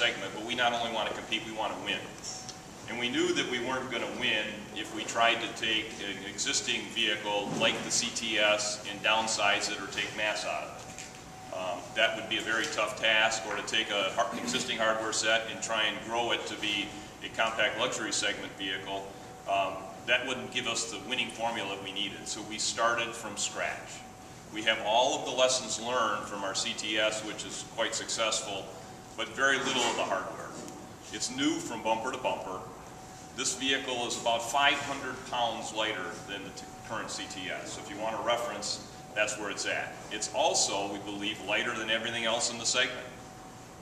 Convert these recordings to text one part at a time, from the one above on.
segment, but we not only want to compete, we want to win. And we knew that we weren't going to win if we tried to take an existing vehicle like the CTS and downsize it or take mass out of it. Um, that would be a very tough task, or to take an existing hardware set and try and grow it to be a compact luxury segment vehicle. Um, that wouldn't give us the winning formula we needed. So we started from scratch. We have all of the lessons learned from our CTS, which is quite successful, but very little of the hardware. It's new from bumper to bumper. This vehicle is about 500 pounds lighter than the current CTS. So if you want a reference, that's where it's at. It's also, we believe, lighter than everything else in the segment.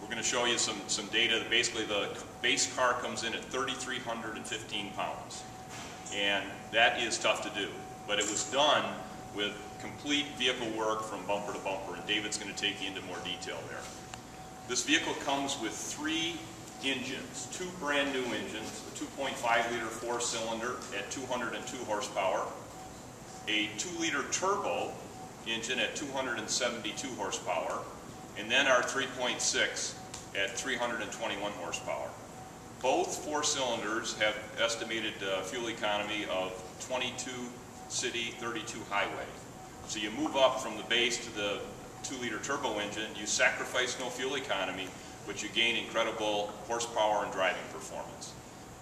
We're going to show you some, some data. Basically, the base car comes in at 3,315 pounds. And that is tough to do. But it was done with complete vehicle work from bumper to bumper, and David's going to take you into more detail there. This vehicle comes with three engines, two brand new engines, a 2.5 liter four cylinder at 202 horsepower, a 2 liter turbo engine at 272 horsepower, and then our 3.6 at 321 horsepower. Both four cylinders have estimated uh, fuel economy of 22 city, 32 highway. So you move up from the base to the 2 liter turbo engine, you sacrifice no fuel economy, but you gain incredible horsepower and driving performance.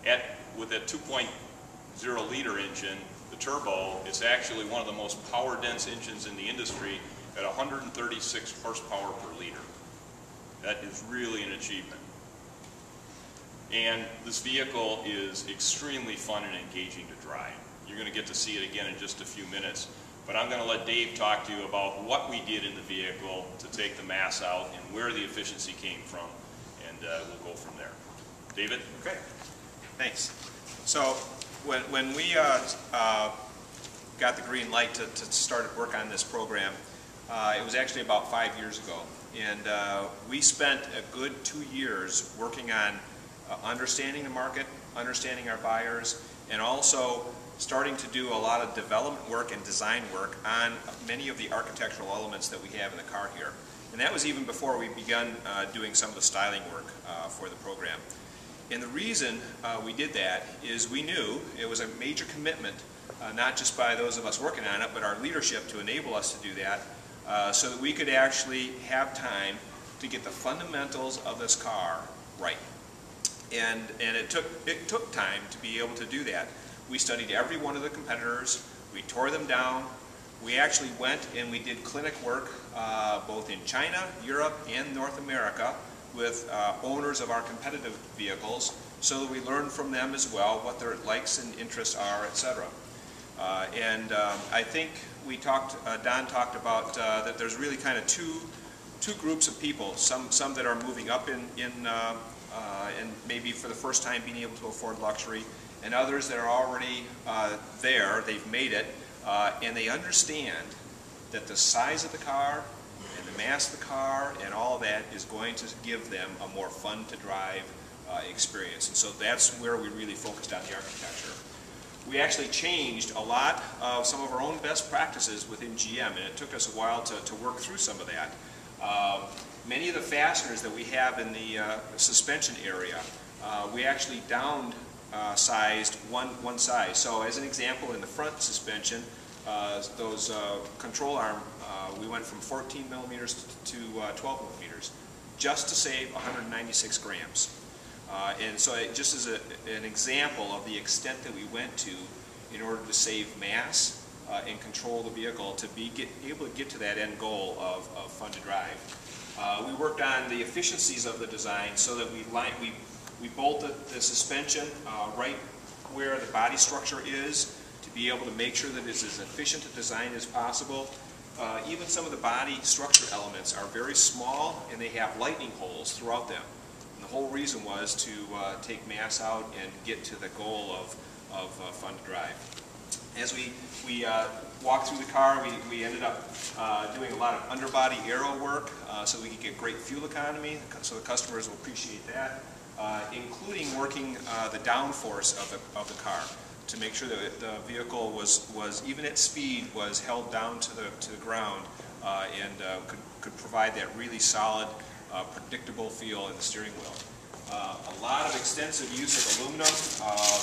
At, with that 2.0 liter engine, the turbo it's actually one of the most power dense engines in the industry at 136 horsepower per liter. That is really an achievement. And this vehicle is extremely fun and engaging to drive. You're going to get to see it again in just a few minutes. But I'm going to let Dave talk to you about what we did in the vehicle to take the mass out and where the efficiency came from. And uh, we'll go from there. David? Okay, thanks. So when, when we uh, uh, got the green light to, to start work on this program, uh, it was actually about five years ago. And uh, we spent a good two years working on uh, understanding the market, understanding our buyers, and also starting to do a lot of development work and design work on many of the architectural elements that we have in the car here. And that was even before we begun uh, doing some of the styling work uh, for the program. And the reason uh, we did that is we knew it was a major commitment, uh, not just by those of us working on it, but our leadership to enable us to do that, uh, so that we could actually have time to get the fundamentals of this car right. And, and it, took, it took time to be able to do that. We studied every one of the competitors. We tore them down. We actually went and we did clinic work uh, both in China, Europe, and North America with uh, owners of our competitive vehicles so that we learned from them as well what their likes and interests are, etc. Uh, and um, I think we talked, uh, Don talked about uh, that there's really kind of two, two groups of people, some, some that are moving up in, in uh, and maybe for the first time being able to afford luxury, and others that are already uh, there, they've made it, uh, and they understand that the size of the car and the mass of the car and all that is going to give them a more fun to drive uh, experience. And so that's where we really focused on the architecture. We actually changed a lot of some of our own best practices within GM, and it took us a while to, to work through some of that. Uh, many of the fasteners that we have in the uh, suspension area, uh, we actually downed uh, sized one, one size. So as an example, in the front suspension, uh, those uh, control arm, uh, we went from 14 millimeters to uh, 12 millimeters, just to save 196 grams. Uh, and so it, just as a, an example of the extent that we went to in order to save mass and control the vehicle to be get, able to get to that end goal of, of fun to drive. we worked on the efficiencies of the design so that we, line, we we bolted the suspension uh, right where the body structure is to be able to make sure that it's as efficient a design as possible. Uh, even some of the body structure elements are very small and they have lightning holes throughout them. And the whole reason was to uh, take mass out and get to the goal of, of uh, fun to drive. As we, we uh, walked through the car, we, we ended up uh, doing a lot of underbody aero work so we could get great fuel economy, so the customers will appreciate that uh, including working uh, the downforce of the, of the car to make sure that the vehicle was, was even at speed, was held down to the, to the ground uh, and uh, could, could provide that really solid, uh, predictable feel in the steering wheel. Uh, A lot of extensive use of aluminum, um,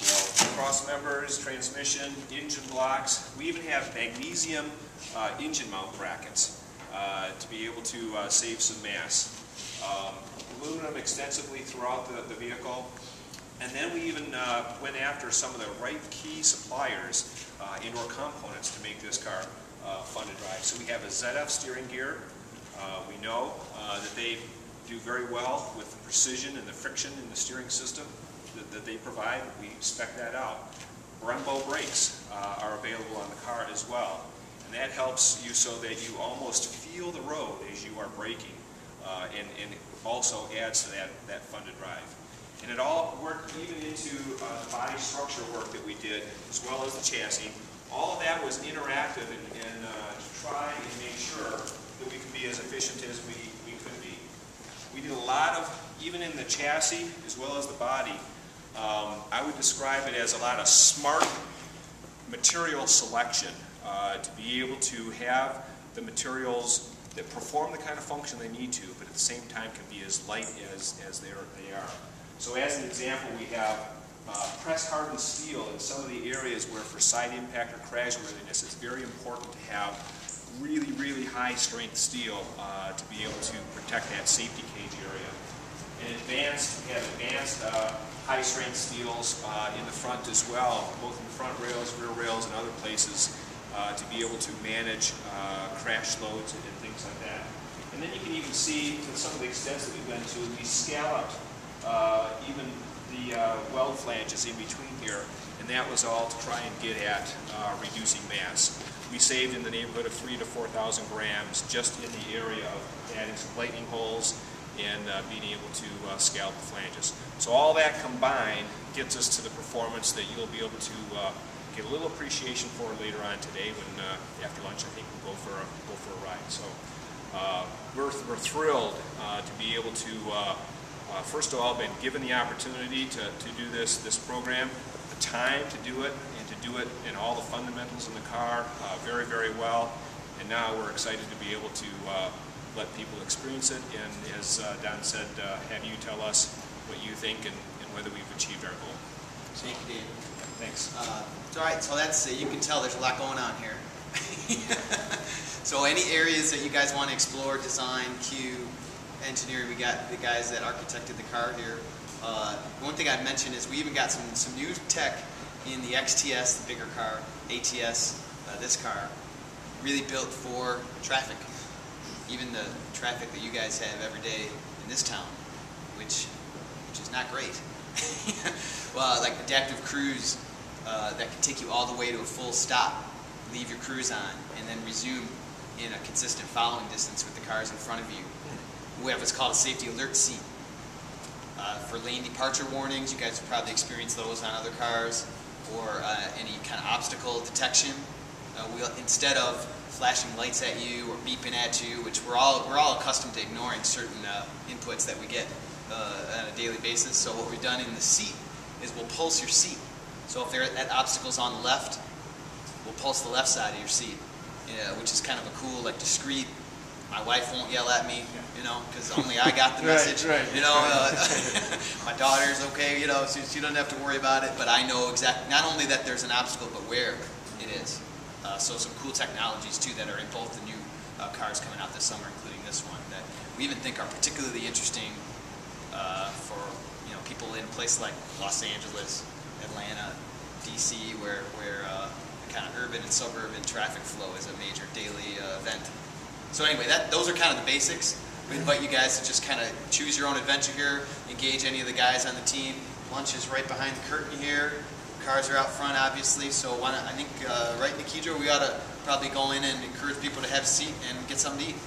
you know, cross members, transmission, engine blocks. We even have magnesium uh, engine mount brackets uh, to be able to uh, save some mass. Um, Aluminum extensively throughout the, the vehicle. And then we even uh, went after some of the right key suppliers, uh, indoor components to make this car uh, fun to drive. So we have a ZF steering gear. Uh, We know uh, that they do very well with the precision and the friction in the steering system that, that they provide. We spec that out. Brembo brakes uh, are available on the car as well. And that helps you so that you almost feel the road as you are braking. Uh, And, and also adds to that, that fun to drive. And it all worked even into uh, the body structure work that we did, as well as the chassis. All of that was interactive and, and uh, to try and make sure that we could be as efficient as we, we could be. We did a lot of, even in the chassis as well as the body, um, I would describe it as a lot of smart material selection uh, to be able to have the materials that perform the kind of function they need to, but at the same time can be as light as, as they are. They are. So as an example, we have uh, press hardened steel in some of the areas where for side impact or crash worthiness, it's very important to have really, really high strength steel uh, to be able to protect that safety cage area. And advanced, we have advanced uh, high strength steels uh, in the front as well, both in the front rails, rear rails, and other places uh, to be able to manage uh, crash loads and things like that. And then you can even see to some of the extents that we've been to, we scalloped uh, even the uh, weld flanges in between here, and that was all to try and get at uh, reducing mass. We saved in the neighborhood of three to 4,000 grams just in the area of adding some lightning holes and uh, being able to uh, scallop the flanges. So all that combined gets us to the performance that you'll be able to uh, get a little appreciation for later on today when uh, after lunch I think we'll go for a, go for a ride. So uh, we're, we're thrilled uh, to be able to first of all, been given the opportunity to, to do this, this program, the time to do it, and to do it in all the fundamentals in the car very, very well. And now we're excited to be able to let people experience it, and as uh, Don said, uh, have you tell us what you think and, and whether we've achieved our goal. Thank you, Dave. Thanks. Uh, All right, so that's, uh, you can tell there's a lot going on here. So any areas that you guys want to explore, design, Q, engineering, we got the guys that architected the car here. Uh, One thing I'd mention is we even got some, some new tech in the XTS, the bigger car, ATS, uh, this car, really built for traffic. Even the traffic that you guys have every day in this town, which, which is not great. well, like adaptive cruise uh, that can take you all the way to a full stop, leave your cruise on, and then resume in a consistent following distance with the cars in front of you. We have what's called a safety alert seat. Uh, for lane departure warnings, you guys have probably experienced those on other cars, or uh, any kind of obstacle detection. Uh, we'll, instead of flashing lights at you or beeping at you, which we're all we're all accustomed to ignoring certain uh, inputs that we get on a daily basis. So what we've done in the seat is we'll pulse your seat. So if there that obstacle's on the left, we'll pulse the left side of your seat, yeah, which is kind of a cool, like discreet. My wife won't yell at me, you know, because only I got the Right, message. right. You know, uh, my daughter's okay, you know, she, she doesn't have to worry about it. But I know exactly not only that there's an obstacle, but where it is. Uh, so some cool technologies too that are in both the new uh, cars coming out this summer, including this one, that we even think are particularly interesting uh, for you know people in places like Los Angeles, Atlanta, DC, where where uh, kind of urban and suburban traffic flow is a major daily uh, event. So anyway, that those are kind of the basics. We invite you guys to just kind of choose your own adventure here, engage any of the guys on the team. Lunch is right behind the curtain here. Cars are out front, obviously. So why not, I think, uh, right, Nikidra, we ought to probably go in and encourage people to have a seat and get something to eat.